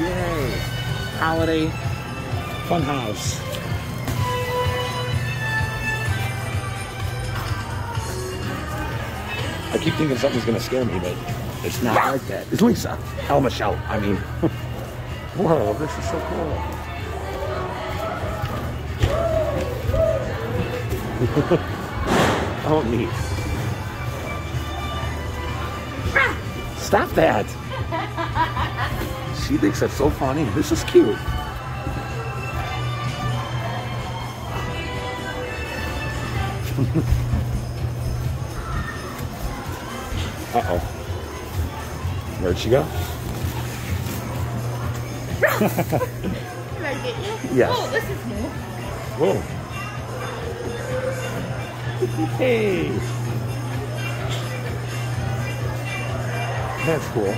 Yay. Holiday fun house. I keep thinking something's gonna scare me, but it's not like that. It's Lisa. L. Michelle, I mean. Whoa, this is so cool. oh, neat. Stop that. She thinks that's so funny. This is cute. Uh-oh. Where'd she go? Can I get you? Yes. Oh, this is new. Whoa. Hey. That's cool.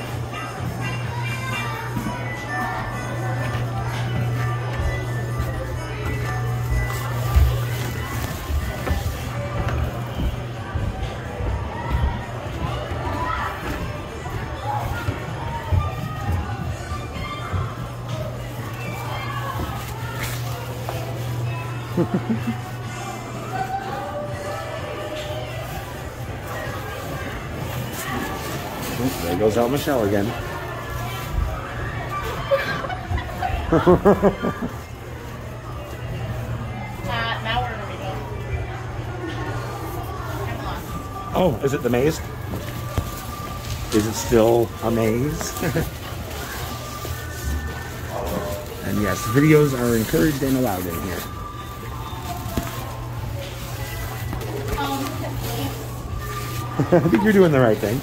there goes out Michelle again. Now where do we go? I'm lost. Oh, is it the maze? Is it still a maze? and yes, videos are encouraged and allowed in here. I think you're doing the right thing.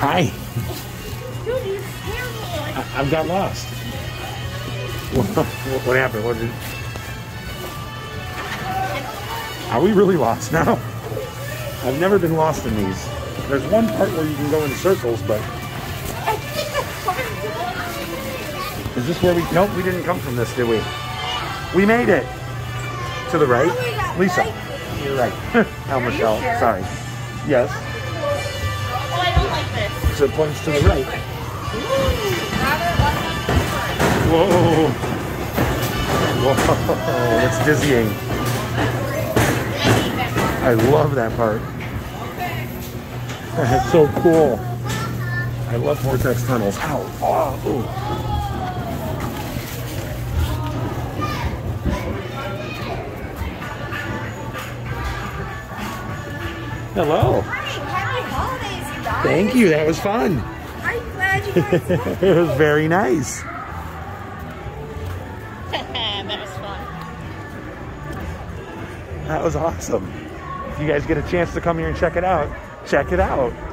Hi. I- I've got lost. What, what happened? What did? Are we really lost now? I've never been lost in these. There's one part where you can go in circles, but I think that's what I'm doing. is this where we? Nope, we didn't come from this, did we? We made it to the right. Oh, we got Lisa, right. you're right. you Michelle, sure? sorry. Yes, Oh, I don't like this. so it points to the right. Whoa! Whoa! It's dizzying. I love that part. That's so cool. I love vortex tunnels. Ow! Oh! Ooh. Hello. Happy holidays, you guys. Thank you. That was fun. I'm glad you guys it was very nice. that was fun. That was awesome. If you guys get a chance to come here and check it out, check it out.